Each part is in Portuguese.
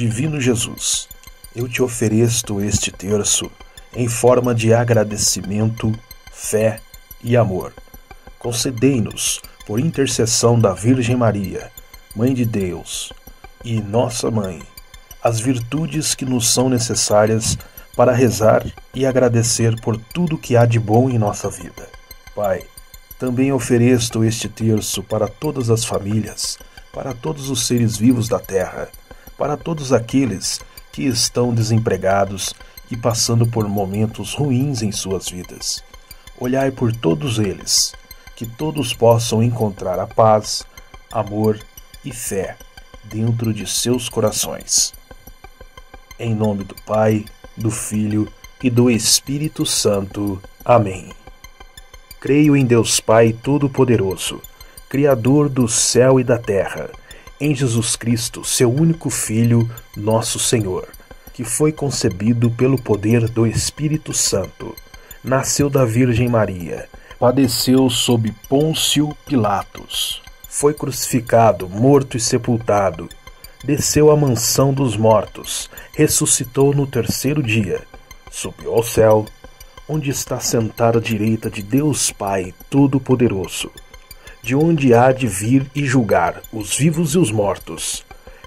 Divino Jesus, eu te ofereço este terço em forma de agradecimento, fé e amor. Concedei-nos, por intercessão da Virgem Maria, Mãe de Deus e Nossa Mãe, as virtudes que nos são necessárias para rezar e agradecer por tudo que há de bom em nossa vida. Pai, também ofereço este terço para todas as famílias, para todos os seres vivos da terra para todos aqueles que estão desempregados e passando por momentos ruins em suas vidas. Olhai por todos eles, que todos possam encontrar a paz, amor e fé dentro de seus corações. Em nome do Pai, do Filho e do Espírito Santo. Amém. Creio em Deus Pai Todo-Poderoso, Criador do céu e da terra em Jesus Cristo, seu único Filho, nosso Senhor, que foi concebido pelo poder do Espírito Santo, nasceu da Virgem Maria, padeceu sob Pôncio Pilatos, foi crucificado, morto e sepultado, desceu à mansão dos mortos, ressuscitou no terceiro dia, subiu ao céu, onde está sentado à direita de Deus Pai Todo-Poderoso de onde há de vir e julgar os vivos e os mortos.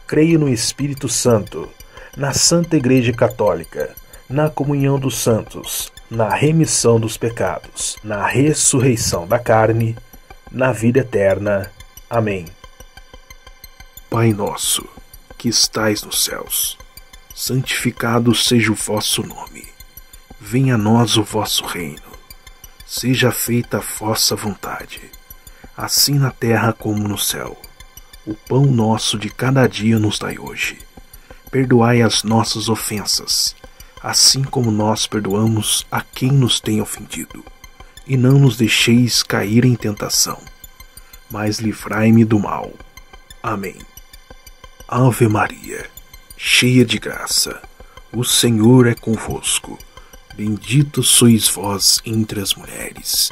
Creio no Espírito Santo, na Santa Igreja Católica, na comunhão dos santos, na remissão dos pecados, na ressurreição da carne, na vida eterna. Amém. Pai nosso, que estais nos céus, santificado seja o vosso nome. Venha a nós o vosso reino. Seja feita a vossa vontade assim na terra como no céu. O pão nosso de cada dia nos dai hoje. Perdoai as nossas ofensas, assim como nós perdoamos a quem nos tem ofendido. E não nos deixeis cair em tentação, mas livrai-me do mal. Amém. Ave Maria, cheia de graça, o Senhor é convosco. Bendito sois vós entre as mulheres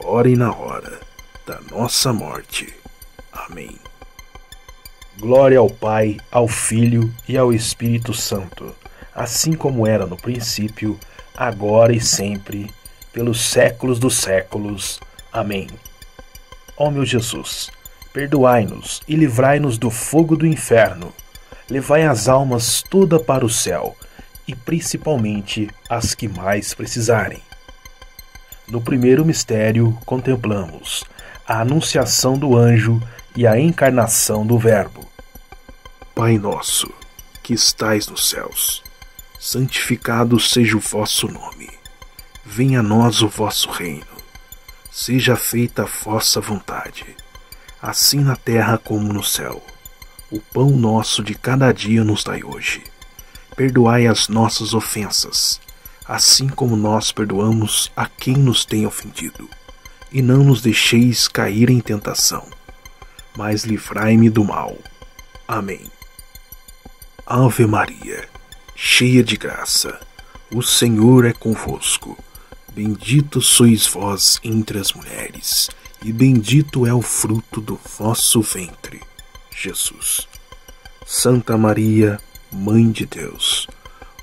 agora e na hora da nossa morte. Amém. Glória ao Pai, ao Filho e ao Espírito Santo, assim como era no princípio, agora e sempre, pelos séculos dos séculos. Amém. Ó meu Jesus, perdoai-nos e livrai-nos do fogo do inferno. Levai as almas toda para o céu, e principalmente as que mais precisarem. No primeiro mistério, contemplamos a anunciação do anjo e a encarnação do Verbo. Pai nosso, que estais nos céus, santificado seja o vosso nome. Venha a nós o vosso reino. Seja feita a vossa vontade, assim na terra como no céu. O pão nosso de cada dia nos dai hoje. Perdoai as nossas ofensas, assim como nós perdoamos a quem nos tem ofendido. E não nos deixeis cair em tentação, mas livrai-me do mal. Amém. Ave Maria, cheia de graça, o Senhor é convosco. Bendito sois vós entre as mulheres, e bendito é o fruto do vosso ventre, Jesus. Santa Maria, Mãe de Deus,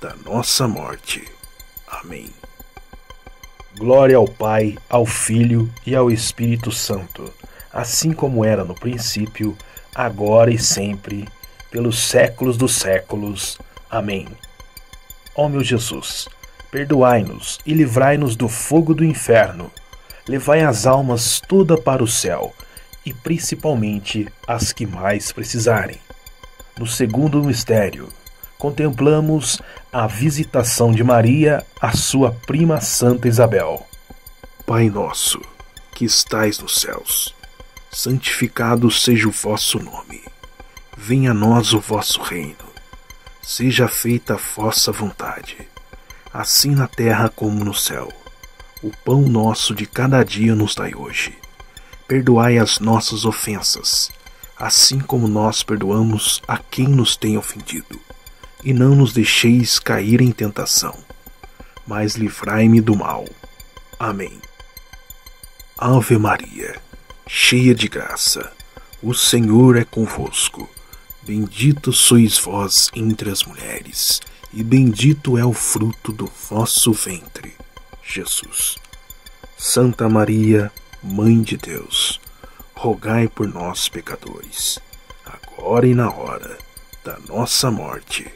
da nossa morte. Amém. Glória ao Pai, ao Filho e ao Espírito Santo assim como era no princípio, agora e sempre, pelos séculos dos séculos. Amém. Ó meu Jesus, perdoai-nos e livrai-nos do fogo do inferno. Levai as almas toda para o céu, e principalmente as que mais precisarem. No segundo mistério, contemplamos a visitação de Maria à sua prima Santa Isabel. Pai nosso, que estais nos céus, santificado seja o vosso nome. Venha a nós o vosso reino. Seja feita a vossa vontade, assim na terra como no céu. O pão nosso de cada dia nos dai hoje. perdoai as nossas ofensas, assim como nós perdoamos a quem nos tem ofendido. E não nos deixeis cair em tentação, mas livrai-me do mal. Amém. Ave Maria, cheia de graça, o Senhor é convosco. Bendito sois vós entre as mulheres, e bendito é o fruto do vosso ventre, Jesus. Santa Maria, Mãe de Deus, rogai por nós, pecadores, agora e na hora da nossa morte.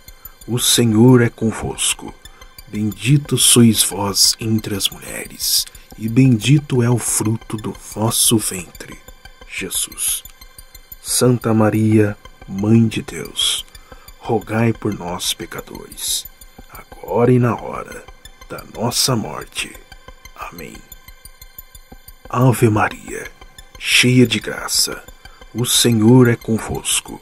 o Senhor é convosco. Bendito sois vós entre as mulheres, e bendito é o fruto do vosso ventre, Jesus. Santa Maria, Mãe de Deus, rogai por nós, pecadores, agora e na hora da nossa morte. Amém. Ave Maria, cheia de graça, o Senhor é convosco.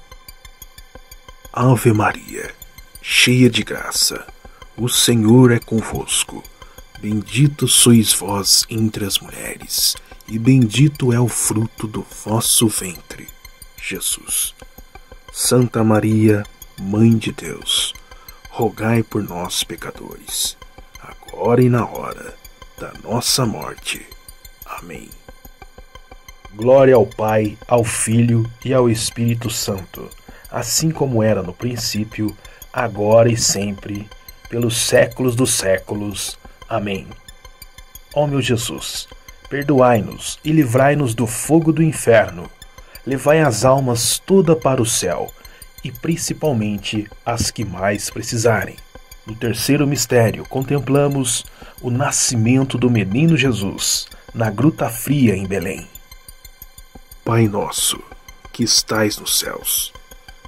Ave Maria, cheia de graça, o Senhor é convosco. Bendito sois vós entre as mulheres, e bendito é o fruto do vosso ventre, Jesus. Santa Maria, Mãe de Deus, rogai por nós, pecadores, agora e na hora da nossa morte. Amém. Glória ao Pai, ao Filho e ao Espírito Santo, assim como era no princípio, agora e sempre, pelos séculos dos séculos. Amém. Ó meu Jesus, perdoai-nos e livrai-nos do fogo do inferno. Levai as almas toda para o céu, e principalmente as que mais precisarem. No terceiro mistério, contemplamos o nascimento do menino Jesus na Gruta Fria em Belém. Pai nosso, que estais nos céus,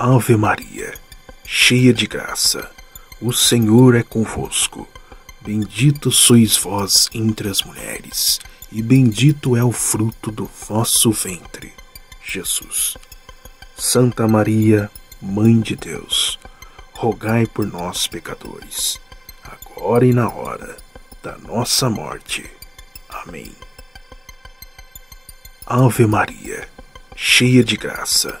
Ave Maria, cheia de graça, o Senhor é convosco. Bendito sois vós entre as mulheres, e bendito é o fruto do vosso ventre, Jesus. Santa Maria, Mãe de Deus, rogai por nós, pecadores, agora e na hora da nossa morte. Amém. Ave Maria, cheia de graça,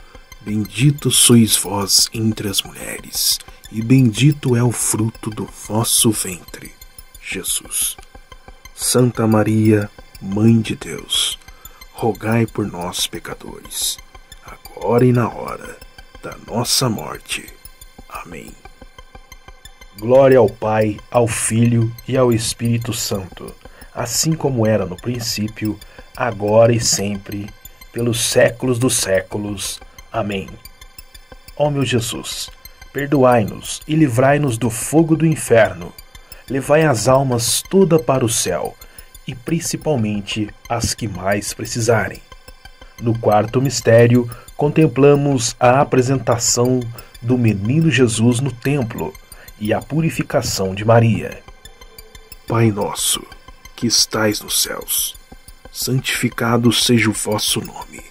Bendito sois vós entre as mulheres, e bendito é o fruto do vosso ventre, Jesus. Santa Maria, Mãe de Deus, rogai por nós, pecadores, agora e na hora da nossa morte. Amém. Glória ao Pai, ao Filho e ao Espírito Santo, assim como era no princípio, agora e sempre pelos séculos dos séculos. Amém. Ó meu Jesus, perdoai-nos e livrai-nos do fogo do inferno, levai as almas toda para o céu, e principalmente as que mais precisarem. No quarto mistério, contemplamos a apresentação do menino Jesus no templo e a purificação de Maria. Pai nosso, que estais nos céus, santificado seja o vosso nome.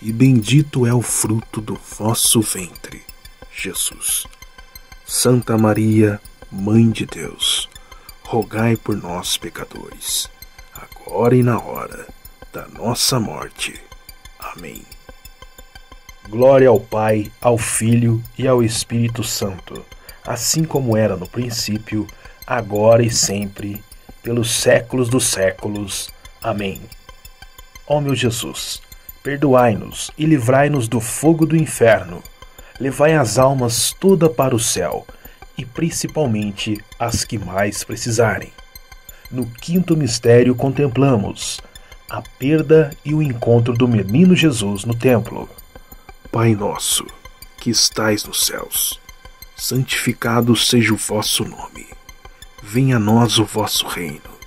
e bendito é o fruto do vosso ventre, Jesus. Santa Maria, Mãe de Deus, rogai por nós, pecadores, agora e na hora da nossa morte. Amém. Glória ao Pai, ao Filho e ao Espírito Santo, assim como era no princípio, agora e sempre, pelos séculos dos séculos. Amém. Ó meu Jesus, perdoai-nos e livrai-nos do fogo do inferno. Levai as almas toda para o céu, e principalmente as que mais precisarem. No quinto mistério contemplamos a perda e o encontro do menino Jesus no templo. Pai nosso, que estais nos céus, santificado seja o vosso nome. Venha a nós o vosso reino.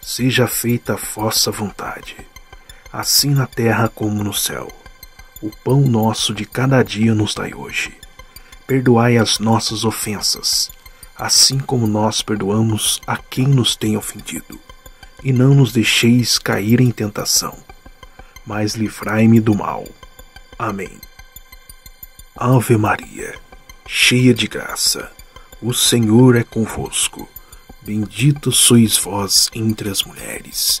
Seja feita a vossa vontade, assim na terra como no céu. O pão nosso de cada dia nos dai hoje. Perdoai as nossas ofensas, assim como nós perdoamos a quem nos tem ofendido. E não nos deixeis cair em tentação, mas livrai-me do mal. Amém. Ave Maria, cheia de graça, o Senhor é convosco. Bendito sois vós entre as mulheres,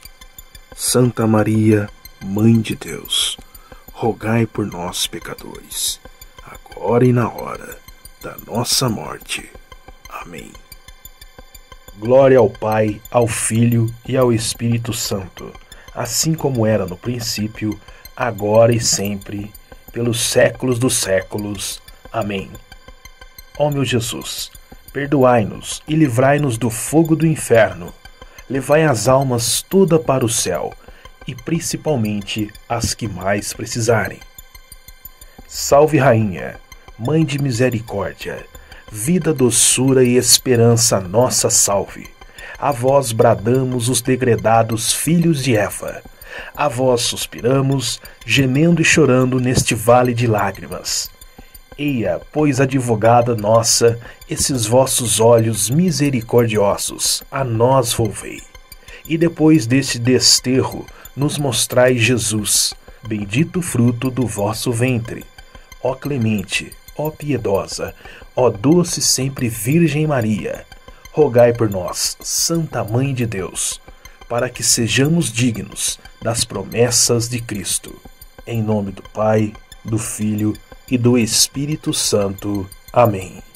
Santa Maria, Mãe de Deus, rogai por nós, pecadores, agora e na hora da nossa morte. Amém. Glória ao Pai, ao Filho e ao Espírito Santo, assim como era no princípio, agora e sempre, pelos séculos dos séculos. Amém. Ó meu Jesus, perdoai-nos e livrai-nos do fogo do inferno. Levai as almas toda para o céu, e principalmente as que mais precisarem. Salve Rainha, Mãe de misericórdia, vida, doçura e esperança, nossa salve. A vós bradamos os degredados filhos de Eva. A vós suspiramos, gemendo e chorando neste vale de lágrimas. Eia, pois, advogada nossa, esses vossos olhos misericordiosos a nós volvei. E depois deste desterro, nos mostrai Jesus, bendito fruto do vosso ventre. Ó clemente, ó piedosa, ó doce sempre Virgem Maria, rogai por nós, Santa Mãe de Deus, para que sejamos dignos das promessas de Cristo. Em nome do Pai, do Filho e do Espírito Santo. Amém.